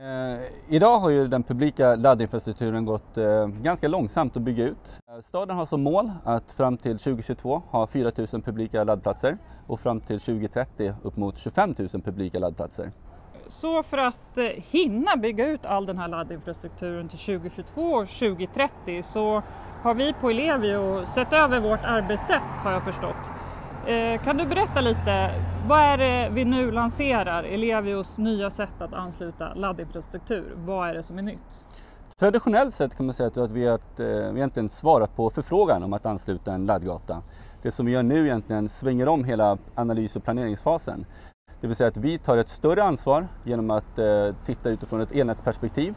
Eh, idag har ju den publika laddinfrastrukturen gått eh, ganska långsamt att bygga ut. Eh, staden har som mål att fram till 2022 ha 4 000 publika laddplatser och fram till 2030 upp mot 25 000 publika laddplatser. Så för att eh, hinna bygga ut all den här laddinfrastrukturen till 2022 och 2030 så har vi på Ellevio sett över vårt arbetssätt har jag förstått. Eh, kan du berätta lite, vad är det vi nu lanserar, Elevios nya sätt att ansluta laddinfrastruktur? Vad är det som är nytt? Traditionellt sett kan man säga att eh, vi har egentligen svarat på förfrågan om att ansluta en laddgata. Det som vi gör nu egentligen svänger om hela analys och planeringsfasen. Det vill säga att vi tar ett större ansvar genom att eh, titta utifrån ett elnätsperspektiv.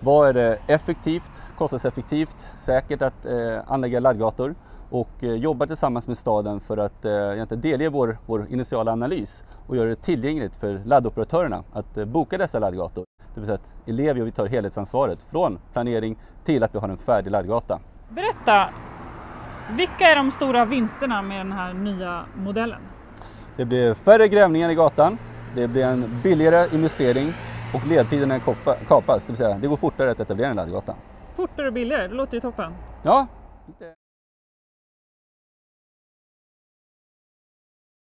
Vad är det effektivt, kostnadseffektivt, säkert att eh, anlägga laddgator? Och eh, jobbar tillsammans med staden för att eh, delge vår, vår initiala analys och göra det tillgängligt för laddoperatörerna att eh, boka dessa laddgator. Det vill säga att Ellevio vi tar helhetsansvaret från planering till att vi har en färdig laddgata. Berätta, vilka är de stora vinsterna med den här nya modellen? Det blir färre grävningar i gatan, det blir en billigare investering och ledtiderna kapas, det vill säga det går fortare att etablera en laddgata. Fortare och billigare, det låter ju toppen. Ja,